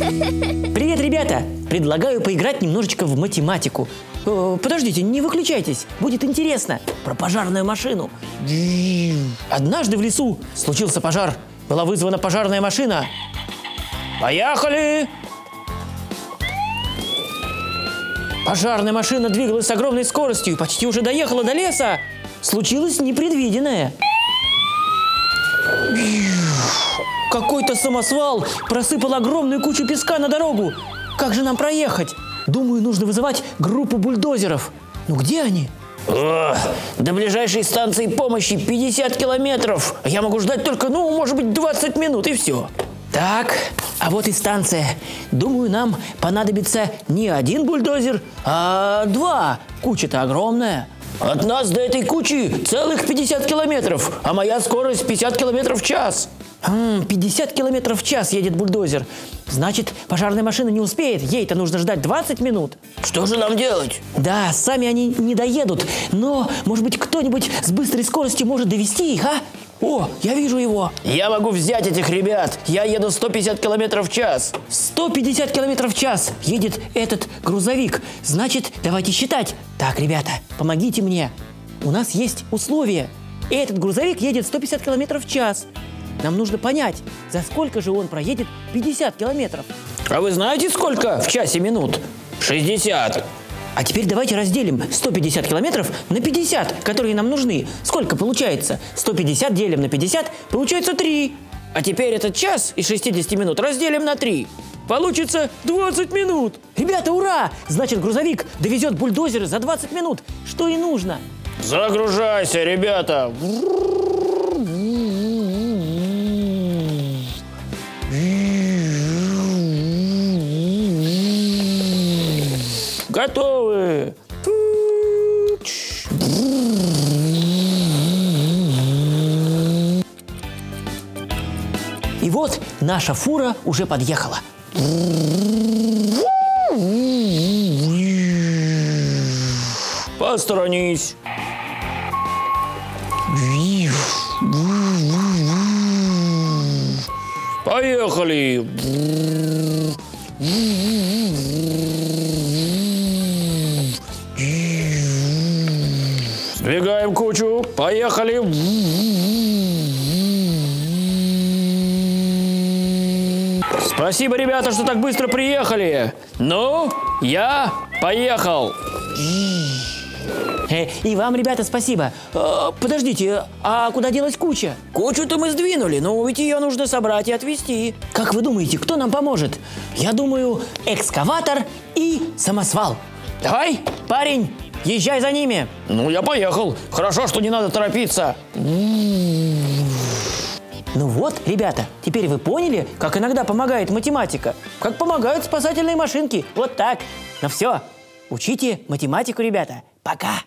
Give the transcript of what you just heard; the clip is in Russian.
Привет, ребята! Предлагаю поиграть немножечко в математику. Э, Подождите, не выключайтесь, будет интересно. Про пожарную машину. Однажды в лесу случился пожар. Была вызвана пожарная машина. Поехали! Пожарная машина двигалась с огромной скоростью и почти уже доехала до леса. Случилось непредвиденное. Какой-то самосвал просыпал огромную кучу песка на дорогу. Как же нам проехать? Думаю, нужно вызывать группу бульдозеров. Ну где они? О, до ближайшей станции помощи 50 километров. Я могу ждать только, ну, может быть, 20 минут и все. Так, а вот и станция. Думаю, нам понадобится не один бульдозер, а два. Куча-то огромная. От нас до этой кучи целых 50 километров, а моя скорость 50 километров в час. М, 50 километров в час едет бульдозер. Значит, пожарная машина не успеет. Ей-то нужно ждать 20 минут. Что же нам делать? Да, сами они не доедут. Но, может быть, кто-нибудь с быстрой скоростью может довести их, а? О, я вижу его. Я могу взять этих ребят. Я еду 150 километров в час. 150 километров в час едет этот грузовик. Значит, давайте считать. Так, ребята, помогите мне. У нас есть условия. Этот грузовик едет 150 километров в час. Нам нужно понять, за сколько же он проедет 50 километров. А вы знаете, сколько в часе минут? 60. А теперь давайте разделим 150 километров на 50, которые нам нужны. Сколько получается? 150 делим на 50, получается 3. А теперь этот час из 60 минут разделим на 3. Получится 20 минут. Ребята, ура! Значит, грузовик довезет бульдозеры за 20 минут. Что и нужно. Загружайся, ребята. Готовы! И вот наша фура уже подъехала. Посторонись. Поехали. Сдвигаем кучу. Поехали. Спасибо, ребята, что так быстро приехали. Ну, я поехал. Э, И вам, ребята, спасибо. Э, Подождите, а куда делась куча? Кучу-то мы сдвинули, но ведь ее нужно собрать и отвезти. Как вы думаете, кто нам поможет? Я думаю, экскаватор и самосвал. Давай, парень, езжай за ними. Ну, я поехал. Хорошо, что не надо торопиться. Ну вот, ребята, теперь вы поняли, как иногда помогает математика? Как помогают спасательные машинки. Вот так. Ну все, учите математику, ребята. Пока.